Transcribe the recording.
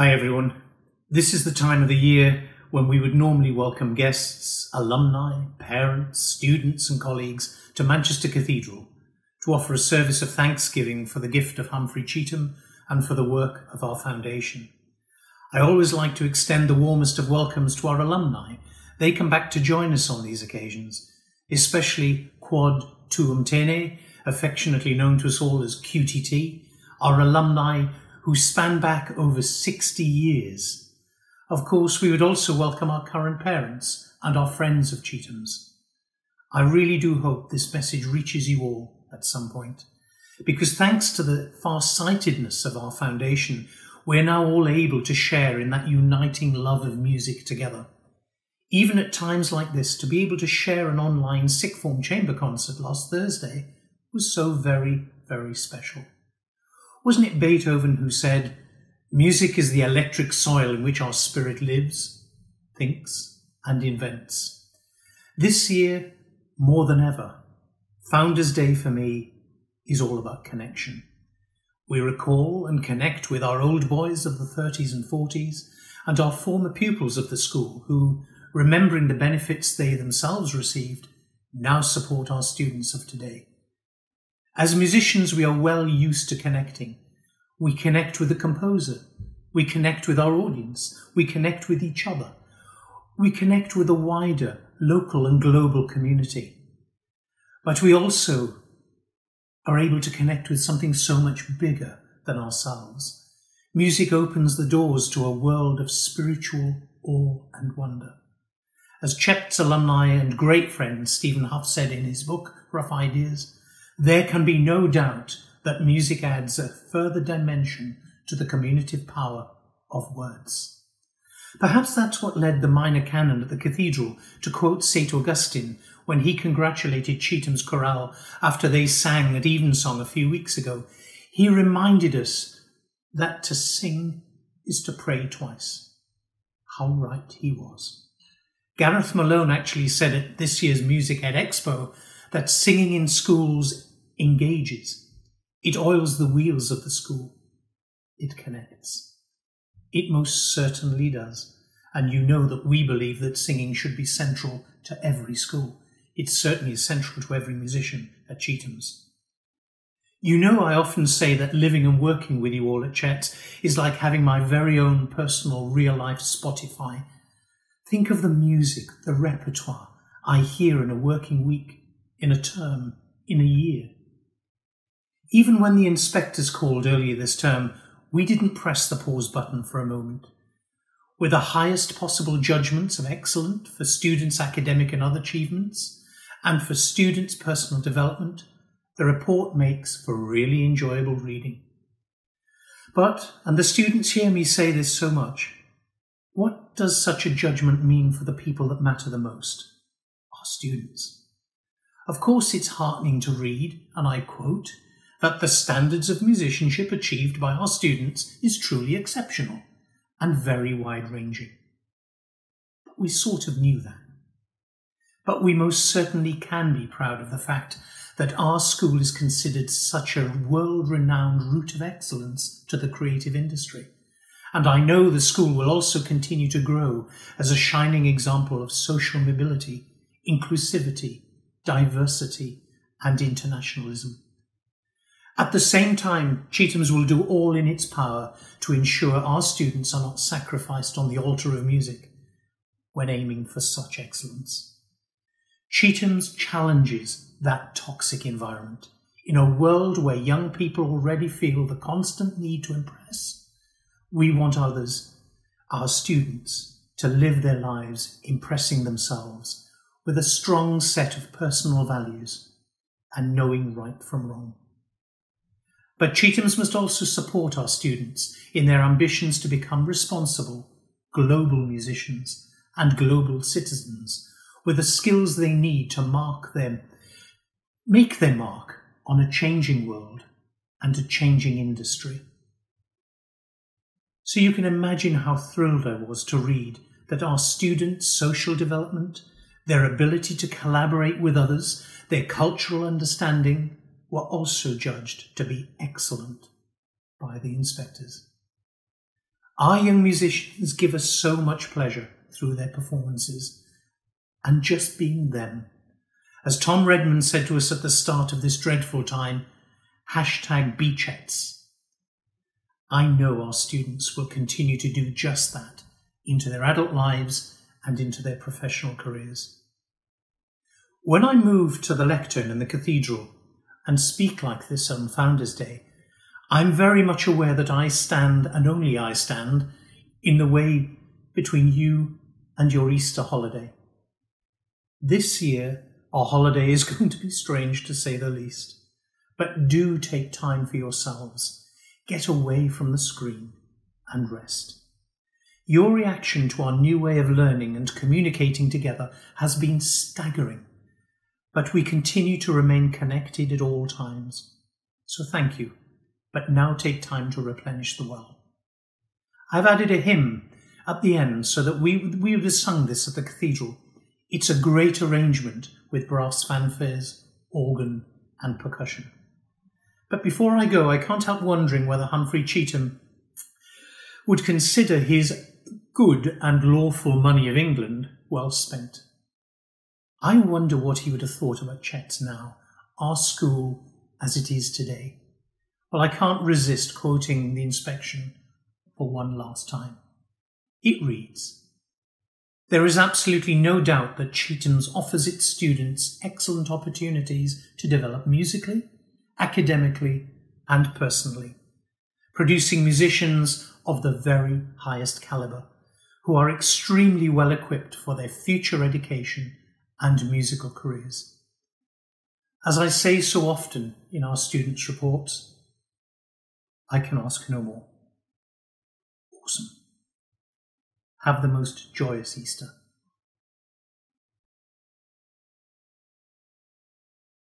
Hi everyone. This is the time of the year when we would normally welcome guests, alumni, parents, students and colleagues to Manchester Cathedral to offer a service of thanksgiving for the gift of Humphrey Chetham and for the work of our foundation. I always like to extend the warmest of welcomes to our alumni. They come back to join us on these occasions, especially Quod Tuum Tene, affectionately known to us all as QTT, our alumni who span back over 60 years. Of course, we would also welcome our current parents and our friends of Chetham's. I really do hope this message reaches you all at some point, because thanks to the far-sightedness of our foundation, we're now all able to share in that uniting love of music together. Even at times like this, to be able to share an online sick form chamber concert last Thursday was so very, very special. Wasn't it Beethoven who said, Music is the electric soil in which our spirit lives, thinks, and invents? This year, more than ever, Founders Day for me is all about connection. We recall and connect with our old boys of the 30s and 40s and our former pupils of the school who, remembering the benefits they themselves received, now support our students of today. As musicians, we are well used to connecting. We connect with the composer. We connect with our audience. We connect with each other. We connect with a wider local and global community. But we also are able to connect with something so much bigger than ourselves. Music opens the doors to a world of spiritual awe and wonder. As Chet's alumni and great friend Stephen Hough said in his book, Rough Ideas, there can be no doubt that music adds a further dimension to the communicative power of words. Perhaps that's what led the minor canon at the cathedral to quote St. Augustine when he congratulated Chetham's chorale after they sang at Evensong a few weeks ago. He reminded us that to sing is to pray twice. How right he was. Gareth Malone actually said at this year's Music Ed Expo that singing in schools engages. It oils the wheels of the school. It connects. It most certainly does. And you know that we believe that singing should be central to every school. It certainly is central to every musician at Chetham's. You know, I often say that living and working with you all at Chet's is like having my very own personal real life Spotify. Think of the music, the repertoire I hear in a working week, in a term, in a year. Even when the inspectors called earlier this term, we didn't press the pause button for a moment. With the highest possible judgments of excellent for students' academic and other achievements, and for students' personal development, the report makes for really enjoyable reading. But, and the students hear me say this so much, what does such a judgment mean for the people that matter the most? Our students. Of course, it's heartening to read, and I quote, that the standards of musicianship achieved by our students is truly exceptional and very wide ranging. But we sort of knew that. But we most certainly can be proud of the fact that our school is considered such a world renowned route of excellence to the creative industry. And I know the school will also continue to grow as a shining example of social mobility, inclusivity, diversity, and internationalism. At the same time, Chetham's will do all in its power to ensure our students are not sacrificed on the altar of music when aiming for such excellence. Chetham's challenges that toxic environment in a world where young people already feel the constant need to impress. We want others, our students, to live their lives impressing themselves with a strong set of personal values and knowing right from wrong. But Chetham's must also support our students in their ambitions to become responsible, global musicians and global citizens with the skills they need to mark them, make their mark on a changing world and a changing industry. So you can imagine how thrilled I was to read that our students' social development, their ability to collaborate with others, their cultural understanding, were also judged to be excellent by the inspectors. Our young musicians give us so much pleasure through their performances and just being them. As Tom Redman said to us at the start of this dreadful time, hashtag Beachets. I know our students will continue to do just that into their adult lives and into their professional careers. When I moved to the lectern in the cathedral and speak like this on Founders Day, I'm very much aware that I stand, and only I stand, in the way between you and your Easter holiday. This year, our holiday is going to be strange to say the least. But do take time for yourselves. Get away from the screen and rest. Your reaction to our new way of learning and communicating together has been staggering, but we continue to remain connected at all times. So thank you, but now take time to replenish the well. I've added a hymn at the end so that we, we would have sung this at the cathedral. It's a great arrangement with brass fanfares, organ, and percussion. But before I go, I can't help wondering whether Humphrey Chetham would consider his good and lawful money of England well spent. I wonder what he would have thought about Chet's now, our school as it is today. Well, I can't resist quoting the inspection for one last time. It reads, There is absolutely no doubt that Chetham's offers its students excellent opportunities to develop musically, academically, and personally, producing musicians of the very highest calibre who are extremely well equipped for their future education and musical careers. As I say so often in our students' reports, I can ask no more. Awesome. Have the most joyous Easter.